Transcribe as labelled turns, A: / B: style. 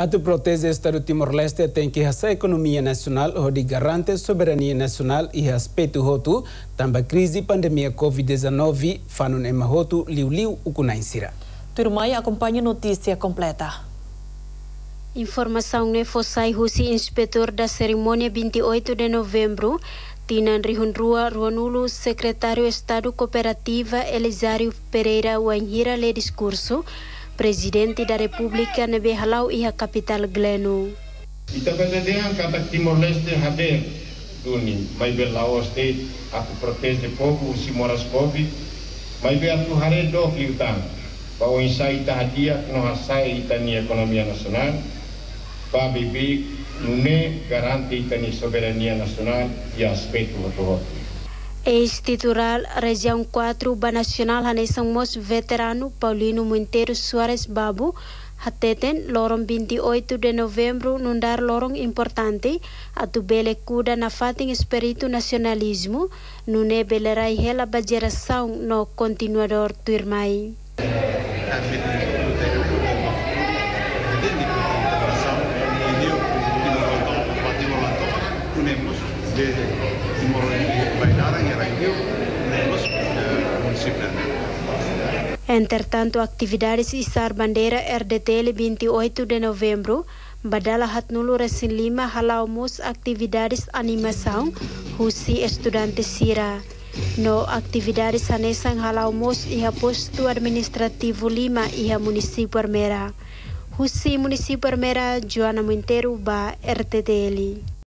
A: A tu protege o Estado Timor-Leste tem que a economia nacional onde garante soberania nacional e respeito hotu, também crise pandemia Covid-19, fanon ema hotu liu-liu ukunaisira.
B: Turmai acompanha notícia completa.
C: Informação ne Fossai Husi, inspetor da cerimônia 28 de novembro, Tinan Rihun Rua Ruanulo, secretário Estado Cooperativa Elisário Pereira Wanhira le discurso, presidente da República nebe halau iha capital Glenu.
D: Ita verdadeira kata Timor-Leste hadir duni, mai be Laos state aku protege povo si moras Covid, mai be atu hare do kiutan, bahwa insai ita hadia no hasai ita ni ekonomia nasional, pa bibi nune garanti ita ni soberania nasional e aspecto do
C: Ex-titular Região 4 Banacional Hanesang Mos veterano Paulino Monteiro Soares Babu Hateten lorong 28 de novembro nundar lorong importante atu bele kuda na fating espiritu nacionalismo nune belerai hela bajeração no continuador tuirmai. Entretanto, atividades Isar Bandeira RDTL 28 de novembro, Badala Hatnulu Resin Lima halaumus atividades animação, Husi Estudante Sira. No atividades hanesang halaumus iha posto administrativo Lima iha município Armera. Husi município Armera, Joana Monteiro, ba RTTL.